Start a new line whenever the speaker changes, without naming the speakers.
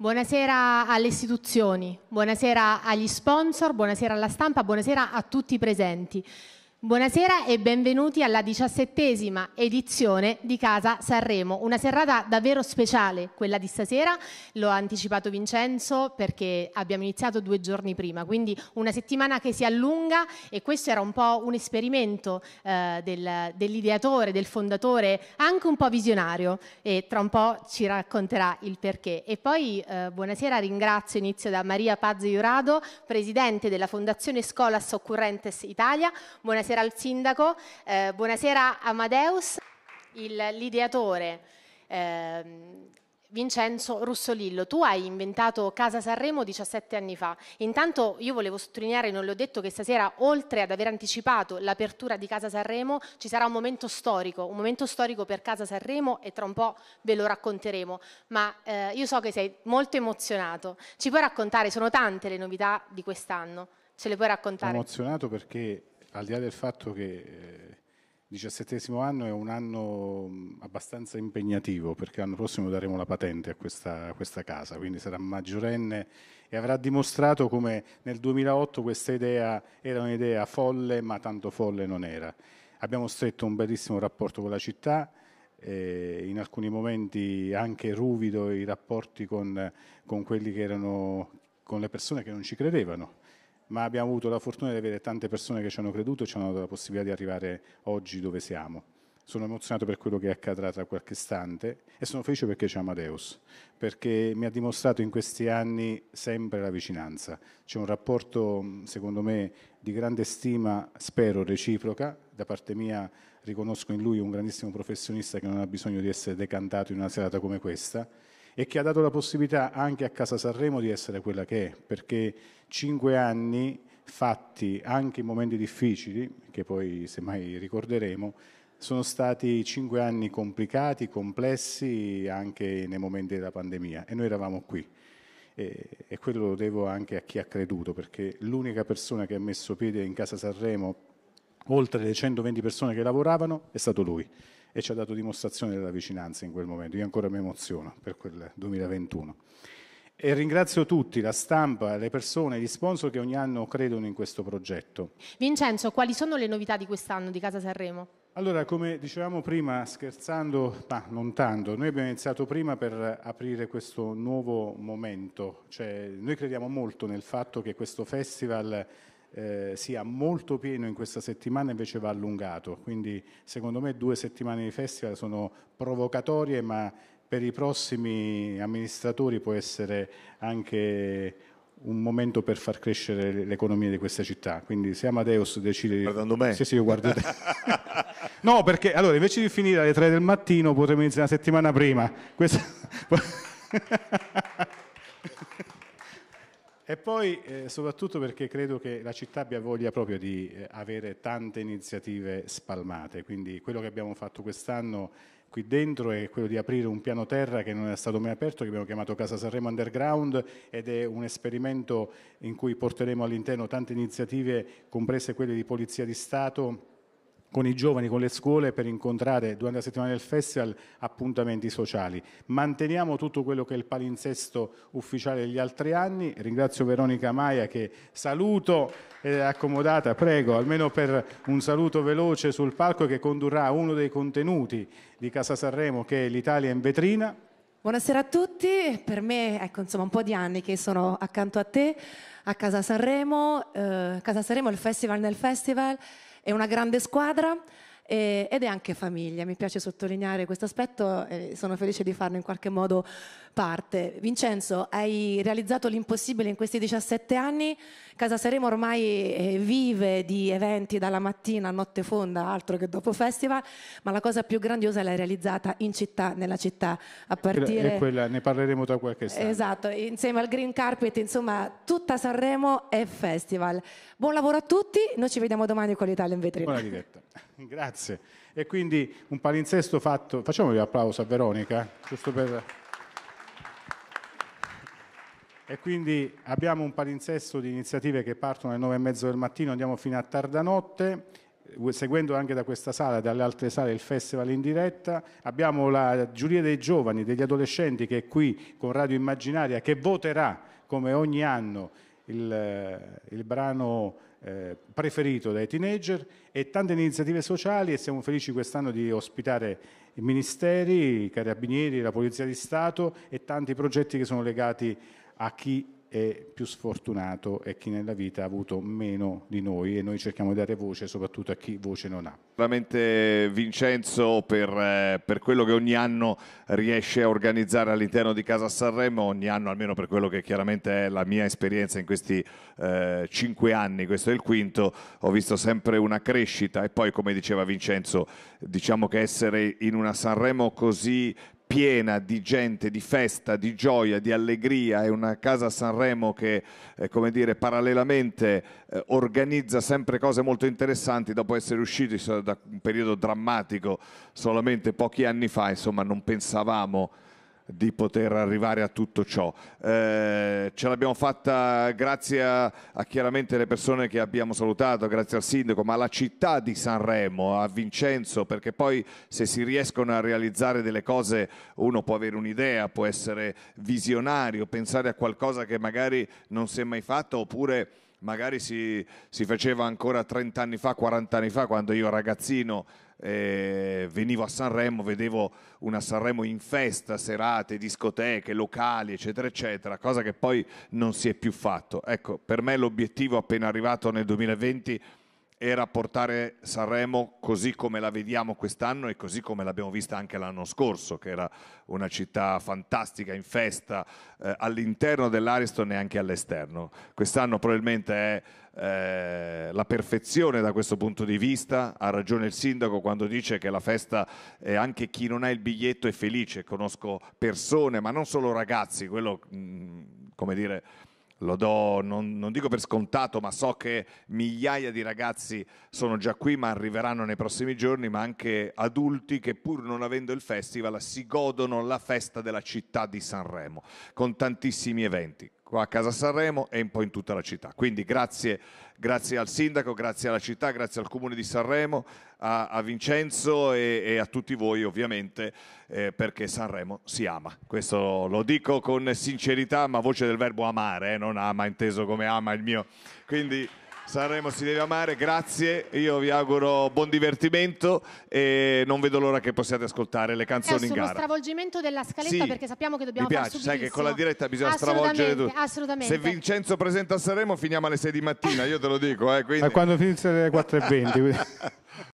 Buonasera alle istituzioni, buonasera agli sponsor, buonasera alla stampa, buonasera a tutti i presenti. Buonasera e benvenuti alla diciassettesima edizione di Casa Sanremo, una serata davvero speciale quella di stasera, l'ho anticipato Vincenzo perché abbiamo iniziato due giorni prima, quindi una settimana che si allunga e questo era un po' un esperimento eh, del, dell'ideatore, del fondatore, anche un po' visionario e tra un po' ci racconterà il perché. E poi eh, buonasera, ringrazio, inizio da Maria Pazzo Iurado, Presidente della Fondazione Scolas Occurrentes Italia, buonasera buonasera al sindaco, eh, buonasera Amadeus, l'ideatore eh, Vincenzo Russolillo. Tu hai inventato Casa Sanremo 17 anni fa. Intanto io volevo sottolineare, non l'ho detto, che stasera oltre ad aver anticipato l'apertura di Casa Sanremo ci sarà un momento storico, un momento storico per Casa Sanremo e tra un po' ve lo racconteremo. Ma eh, io so che sei molto emozionato. Ci puoi raccontare, sono tante le novità di quest'anno, ce le puoi raccontare?
Sono emozionato perché al di là del fatto che il eh, diciassettesimo anno è un anno abbastanza impegnativo perché l'anno prossimo daremo la patente a questa, a questa, casa, quindi sarà maggiorenne e avrà dimostrato come nel 2008 questa idea era un'idea folle ma tanto folle non era. Abbiamo stretto un bellissimo rapporto con la città, in alcuni momenti anche ruvido i rapporti con, con erano con le persone che non ci credevano ma abbiamo avuto la fortuna di avere tante persone che ci hanno creduto e ci hanno dato la possibilità di arrivare oggi dove siamo. Sono emozionato per quello che accadrà tra qualche istante e sono felice perché c'è Amadeus, perché mi ha dimostrato in questi anni sempre la vicinanza. C'è un rapporto, secondo me, di grande stima, spero reciproca. Da parte mia riconosco in lui un grandissimo professionista che non ha bisogno di essere decantato in una serata come questa e che ha dato la possibilità anche a Casa Sanremo di essere quella che è, perché cinque anni fatti anche in momenti difficili, che poi semmai ricorderemo, sono stati cinque anni complicati, complessi anche nei momenti della pandemia e noi eravamo qui. E, quello lo devo anche a chi ha creduto, perché l'unica persona che ha messo piede in Casa Sanremo, oltre le 120 persone che lavoravano, è stato lui e ci ha dato dimostrazione della vicinanza in quel momento. Io ancora mi emoziono per quel 2021. E ringrazio tutti, la stampa, le persone, gli sponsor che ogni anno credono in questo progetto.
Vincenzo, quali sono le novità di quest'anno di Casa Sanremo?
Allora, come dicevamo prima, scherzando, ma non tanto, noi abbiamo iniziato prima per aprire questo nuovo momento, cioè noi crediamo molto nel fatto che questo festival eh, sia molto pieno in questa settimana invece va allungato, quindi secondo me due settimane di festival sono provocatorie ma per i prossimi amministratori può essere anche un momento per far crescere l'economia di questa città. Quindi se Amadeus decide.
Guardando me?
Sì, sì, io guardo te. no, perché allora invece di finire alle 3 del mattino potremmo iniziare una settimana prima. Questa... E poi eh, soprattutto perché credo che la città abbia voglia proprio di eh, avere tante iniziative spalmate, quindi quello che abbiamo fatto quest'anno qui dentro è quello di aprire un piano terra che non è stato mai aperto, che abbiamo chiamato Casa Sanremo Underground ed è un esperimento in cui porteremo all'interno tante iniziative, comprese quelle di Polizia di Stato, con i giovani, con le scuole per incontrare durante la settimana del festival appuntamenti sociali. Manteniamo tutto quello che è il palinsesto ufficiale degli altri anni. Ringrazio Veronica Maia che saluto ed è accomodata, prego, almeno per un saluto veloce sul palco che condurrà uno dei contenuti di Casa Sanremo che è l'Italia in vetrina.
Buonasera a tutti, per me ecco insomma un po' di anni che sono accanto a te, a Casa Sanremo, eh, Casa Sanremo il festival nel festival è una grande squadra eh, ed è anche famiglia. Mi piace sottolineare questo aspetto e sono felice di farne in qualche modo parte. Vincenzo, hai realizzato l'impossibile in questi 17 anni. Casa Saremo ormai eh, vive di eventi dalla mattina a notte fonda, altro che dopo festival, ma la cosa più grandiosa l'hai realizzata in città, nella città, a partire...
E quella, ne parleremo tra qualche istante.
Esatto, insieme al Green Carpet, insomma, tutta Sanremo è festival. Buon lavoro a tutti, noi ci vediamo domani con l'Italia in vetrina.
Buona diretta. Grazie. E quindi un palinsesto fatto, facciamo un applauso a Veronica, giusto per... E quindi abbiamo un palinsesto di iniziative che partono alle nove e mezzo del mattino, andiamo fino a tarda notte, seguendo anche da questa sala e dalle altre sale il festival in diretta. Abbiamo la giuria dei giovani, degli adolescenti che è qui con Radio Immaginaria che voterà come ogni anno il, il brano eh, preferito dai teenager e tante iniziative sociali e siamo felici quest'anno di ospitare i ministeri, i carabinieri, la Polizia di Stato e tanti progetti che sono legati a chi è più sfortunato e chi nella vita ha avuto meno di noi e noi cerchiamo di dare voce soprattutto a chi voce non ha.
Veramente Vincenzo per, eh, per quello che ogni anno riesce a organizzare all'interno di Casa Sanremo, ogni anno almeno per quello che chiaramente è la mia esperienza in questi eh, cinque anni, questo è il quinto, ho visto sempre una crescita e poi come diceva Vincenzo, diciamo che essere in una Sanremo così piena di gente, di festa, di gioia, di allegria, è una casa Sanremo che, eh, come dire, parallelamente eh, organizza sempre cose molto interessanti dopo essere usciti da un periodo drammatico solamente pochi anni fa, insomma non pensavamo di poter arrivare a tutto ciò. Eh, ce l'abbiamo fatta grazie a, a, chiaramente le persone che abbiamo salutato, grazie al sindaco, ma alla città di Sanremo, a Vincenzo, perché poi se si riescono a realizzare delle cose uno può avere un'idea, può essere visionario, pensare a qualcosa che magari non si è mai fatto oppure magari si, si faceva ancora 30 anni fa, 40 anni fa, quando io ragazzino eh, venivo a Sanremo, vedevo una Sanremo in festa, serate, discoteche, locali, eccetera, eccetera, cosa che poi non si è più fatto. Ecco, per me l'obiettivo appena arrivato nel 2020 era portare Sanremo così come la vediamo quest'anno e così come l'abbiamo vista anche l'anno scorso, che era una città fantastica in festa eh, all'interno dell'Ariston e anche all'esterno. Quest'anno probabilmente è eh, la perfezione da questo punto di vista, ha ragione il sindaco quando dice che la festa è anche chi non ha il biglietto è felice, conosco persone, ma non solo ragazzi, quello mh, mm, come dire lo do, non, non, dico per scontato, ma so che migliaia di ragazzi sono già qui, ma arriveranno nei prossimi giorni, ma anche adulti che pur non avendo il festival si godono la festa della città di Sanremo, con tantissimi eventi qua a Casa Sanremo e un po' in tutta la città. Quindi grazie, grazie al sindaco, grazie alla città, grazie al comune di Sanremo, a, a Vincenzo e, e, a tutti voi ovviamente eh, perché Sanremo si ama. Questo lo dico con sincerità ma voce del verbo amare, eh, non ama inteso come ama il mio. Quindi Sanremo si deve amare, grazie, io vi auguro buon divertimento e non vedo l'ora che possiate ascoltare le canzoni in gara.
stravolgimento della scaletta sì, perché sappiamo che dobbiamo
mi piace, sai che con la diretta bisogna stravolgere tutto.
Assolutamente.
Se Vincenzo presenta a Sanremo finiamo alle 6 di mattina, io te lo dico. Eh, quindi...
quando finisce alle 4.20.